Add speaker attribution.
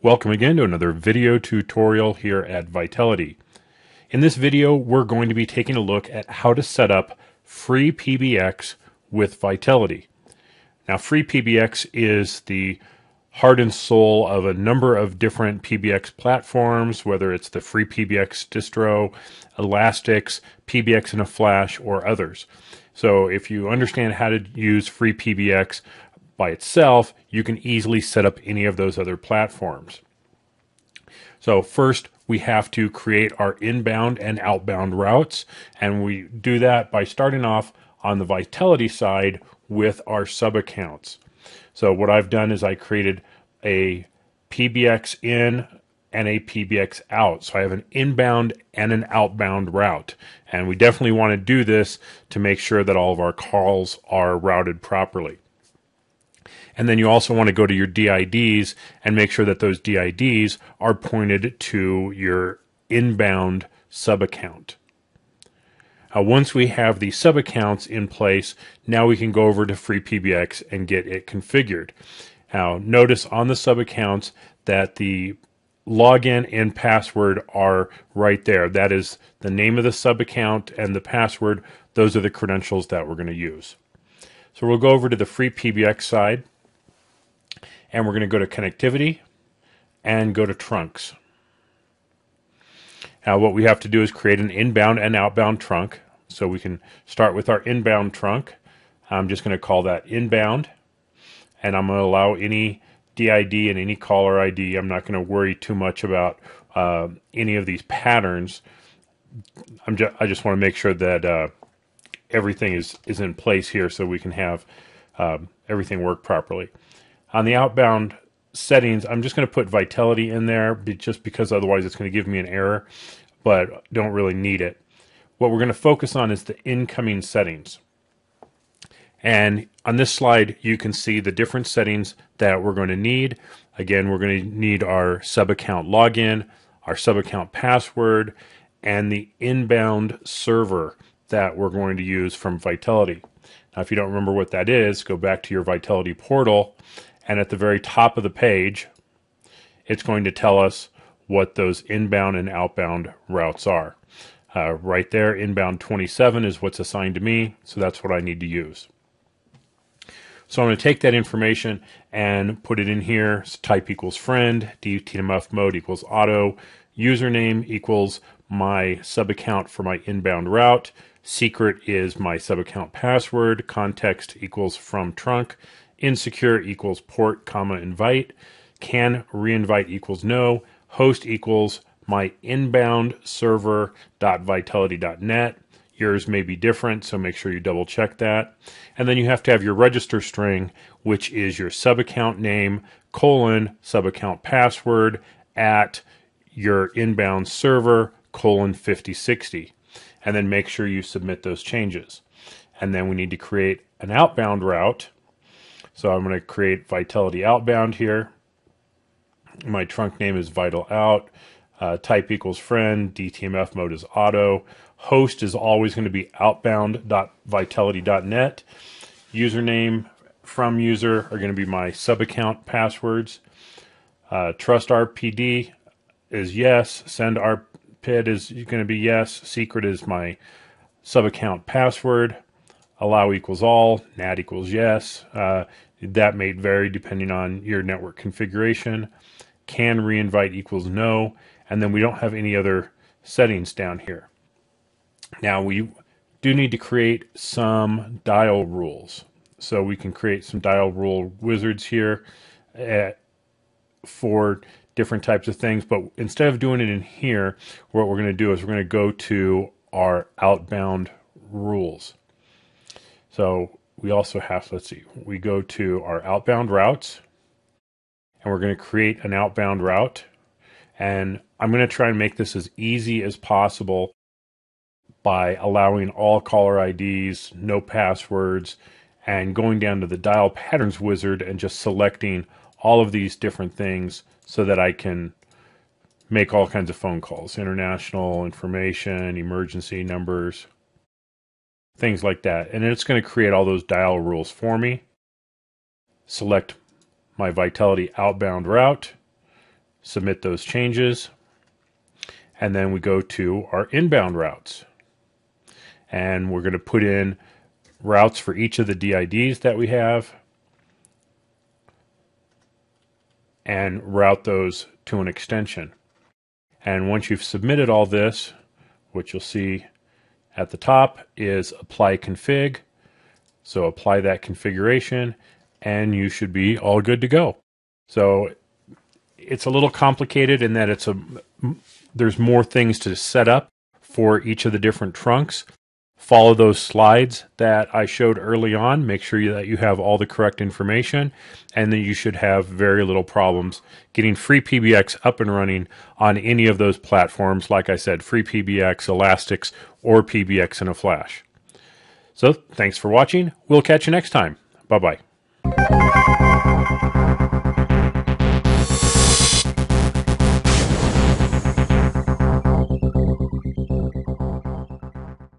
Speaker 1: Welcome again to another video tutorial here at Vitelity. In this video, we're going to be taking a look at how to set up free PBX with Vitelity. Now, free PBX is the heart and soul of a number of different PBX platforms, whether it's the free PBX distro, Elastix, PBX in a Flash, or others. So if you understand how to use free PBX, by itself, you can easily set up any of those other platforms. So first, we have to create our inbound and outbound routes, and we do that by starting off on the Vitelity side with our sub accounts. So what I've done is I created a PBX in and a PBX out. So I have an inbound and an outbound route. And we definitely want to do this to make sure that all of our calls are routed properly. And then you also want to go to your DIDs and make sure that those DIDs are pointed to your inbound sub account. Uh, once we have the sub accounts in place, now we can go over to FreePBX and get it configured. Now, notice on the sub accounts that the login and password are right there. That is the name of the sub account and the password. Those are the credentials that we're going to use. So we'll go over to the free PBX side and we're going to go to connectivity and go to trunks. Now what we have to do is create an inbound and outbound trunk. So we can start with our inbound trunk. I'm just going to call that inbound and I'm going to allow any DID and any caller ID. I'm not going to worry too much about uh, any of these patterns. I'm just, I just want to make sure that uh, everything is, is in place here so we can have um, everything work properly. On the outbound settings, I'm just going to put vitelity in there just because otherwise it's going to give me an error, but don't really need it. What we're going to focus on is the incoming settings. And on this slide, you can see the different settings that we're going to need. Again, we're going to need our sub account login, our sub account password, and the inbound server that we're going to use from Vitelity. Now, if you don't remember what that is, go back to your Vitelity portal and at the very top of the page, it's going to tell us what those inbound and outbound routes are. Uh, right there, inbound 27 is what's assigned to me, so that's what I need to use. So I'm going to take that information and put it in here. So type equals friend, DTMF mode equals auto, username equals my sub account for my inbound route, secret is my sub account password, context equals from trunk, insecure equals port comma invite, can reinvite equals no, host equals my inbound server dot vitelity.net. Yours may be different, so make sure you double check that. And then you have to have your register string, which is your sub account name, colon, sub account password at your inbound server, colon 5060. And then make sure you submit those changes. And then we need to create an outbound route so I'm going to create Vitelity Outbound here. My trunk name is Vital Out. Uh, type equals friend. DTMF mode is auto. Host is always going to be outbound.vitelity.net. Username from user are going to be my sub account passwords. Uh, trust RPID is yes. Send RPID is going to be yes. Secret is my sub account password. Allow equals all. NAT equals yes. Uh, that may vary depending on your network configuration. Can reinvite equals no. And then we don't have any other settings down here. Now we do need to create some dial rules. So we can create some dial rule wizards here at, eh, for different types of things. But instead of doing it in here, what we're going to do is we're going to go to our outbound rules. So we also have, let's see, we go to our outbound routes and we're going to create an outbound route. And I'm going to try and make this as easy as possible by allowing all caller IDs, no passwords, and going down to the dial patterns wizard and just selecting all of these different things so that I can make all kinds of phone calls, international information, emergency numbers, things like that. And it's going to create all those dial rules for me. Select my Vitelity outbound route submit those changes, and then we go to our inbound routes. And we're going to put in routes for each of the DIDs that we have and route those to an extension. And once you've submitted all this, what you'll see at the top is apply config. So apply that configuration and you should be all good to go. So it's a little complicated in that it's a there's more things to set up for each of the different trunks. Follow those slides that I showed early on. Make sure that you have all the correct information, and then you should have very little problems getting free PBX up and running on any of those platforms. Like I said, free PBX, Elastix, or PBX in a flash. So, thanks for watching. We'll catch you next time. Bye bye.